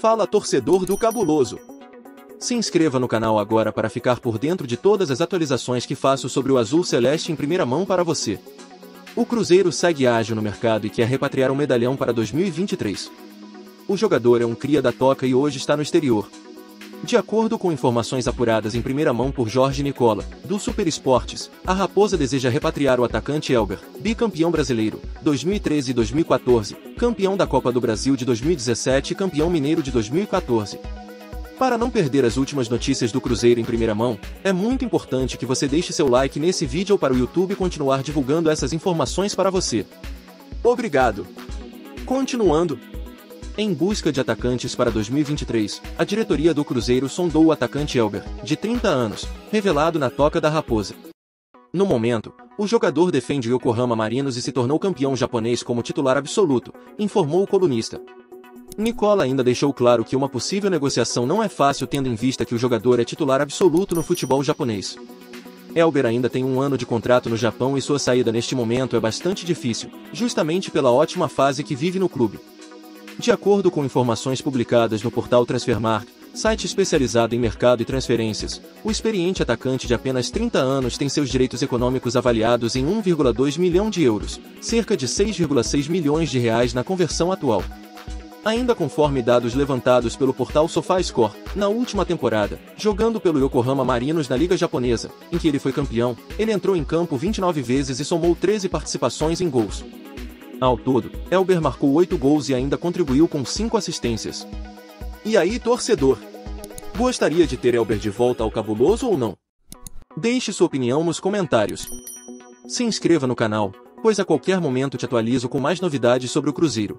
Fala torcedor do Cabuloso! Se inscreva no canal agora para ficar por dentro de todas as atualizações que faço sobre o Azul Celeste em primeira mão para você. O Cruzeiro segue ágil no mercado e quer repatriar um medalhão para 2023. O jogador é um cria da toca e hoje está no exterior, de acordo com informações apuradas em primeira mão por Jorge Nicola, do Super Esportes, a Raposa deseja repatriar o atacante Elber, bicampeão brasileiro, 2013 e 2014, campeão da Copa do Brasil de 2017 e campeão mineiro de 2014. Para não perder as últimas notícias do Cruzeiro em primeira mão, é muito importante que você deixe seu like nesse vídeo para o YouTube continuar divulgando essas informações para você. Obrigado! Continuando, em busca de atacantes para 2023, a diretoria do Cruzeiro sondou o atacante Elber, de 30 anos, revelado na Toca da Raposa. No momento, o jogador defende Yokohama Marinos e se tornou campeão japonês como titular absoluto, informou o colunista. Nicola ainda deixou claro que uma possível negociação não é fácil tendo em vista que o jogador é titular absoluto no futebol japonês. Elber ainda tem um ano de contrato no Japão e sua saída neste momento é bastante difícil, justamente pela ótima fase que vive no clube. De acordo com informações publicadas no portal Transfermarkt, site especializado em mercado e transferências, o experiente atacante de apenas 30 anos tem seus direitos econômicos avaliados em 1,2 milhão de euros, cerca de 6,6 milhões de reais na conversão atual. Ainda conforme dados levantados pelo portal SofaScore, na última temporada, jogando pelo Yokohama Marinos na Liga Japonesa, em que ele foi campeão, ele entrou em campo 29 vezes e somou 13 participações em gols. Ao todo, Elber marcou 8 gols e ainda contribuiu com 5 assistências. E aí, torcedor? Gostaria de ter Elber de volta ao cabuloso ou não? Deixe sua opinião nos comentários. Se inscreva no canal, pois a qualquer momento te atualizo com mais novidades sobre o Cruzeiro.